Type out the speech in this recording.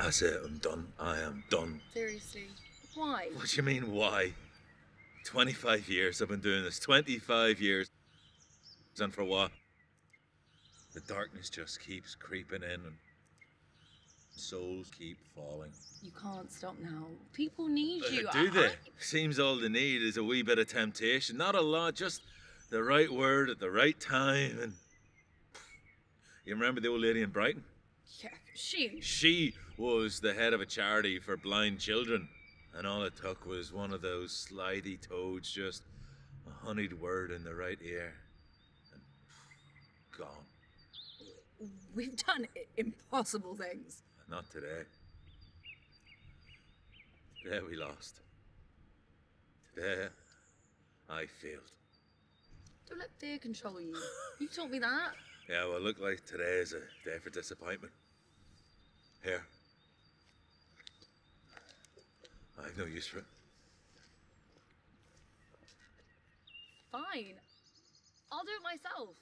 That's it, I'm done. I am done. Seriously. Why? What do you mean, why? 25 years I've been doing this. 25 years. And for what? The darkness just keeps creeping in and souls keep falling. You can't stop now. People need you. Uh, do they? I- Seems all they need is a wee bit of temptation. Not a lot, just the right word at the right time. And you remember the old lady in Brighton? Yeah, she. She was the head of a charity for blind children, and all it took was one of those slidey toads, just a honeyed word in the right ear, and gone. We've done i- impossible things. Not today. Today we lost. Today I failed. Don't let fear control you. You taught me that. Yeah, well, look like today is a day for disappointment. Here. I've no use for it. Fine. I'll do it myself.